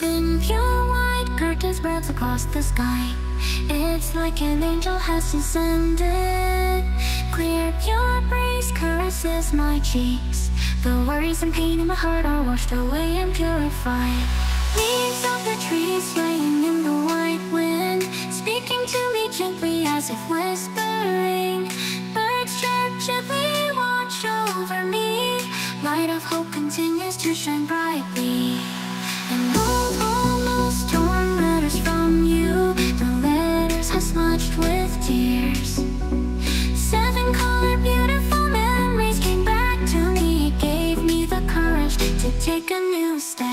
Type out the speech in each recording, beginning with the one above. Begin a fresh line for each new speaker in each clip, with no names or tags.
Thin, pure white curtains spreads across the sky. It's like an angel has descended. Clear, pure breeze caresses my cheeks. The worries and pain in my heart are washed away and purified. Leaves of the trees swaying in the white wind. Speaking to me gently as if whispering. Birds chirp gently watch over me. Light of hope continues to shine brightly take a new step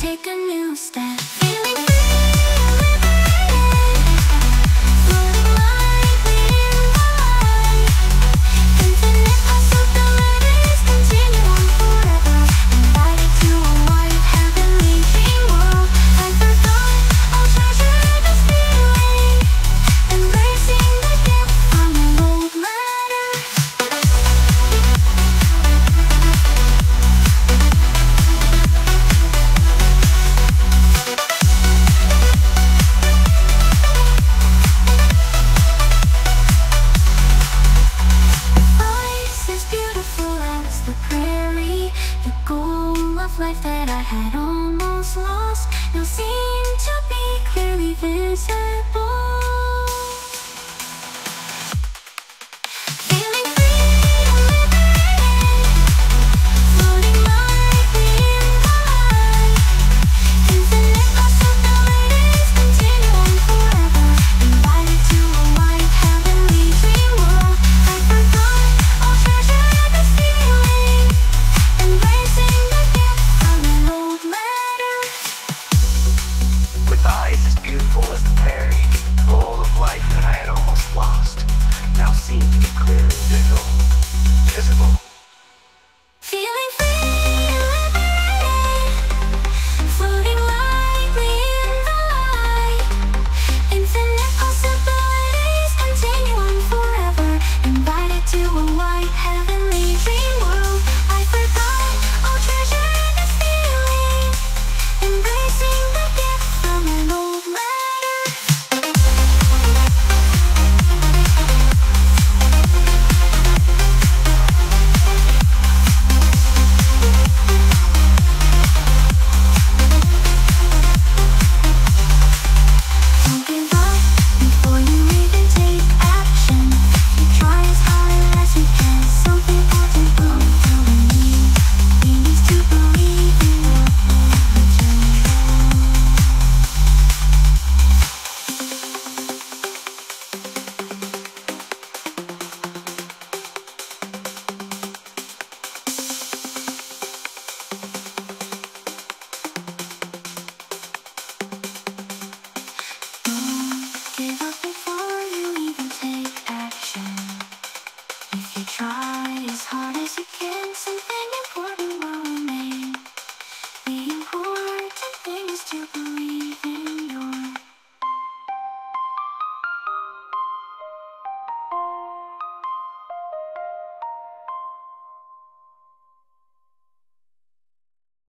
take a new step life that I had almost lost. Now seem to be clearly visible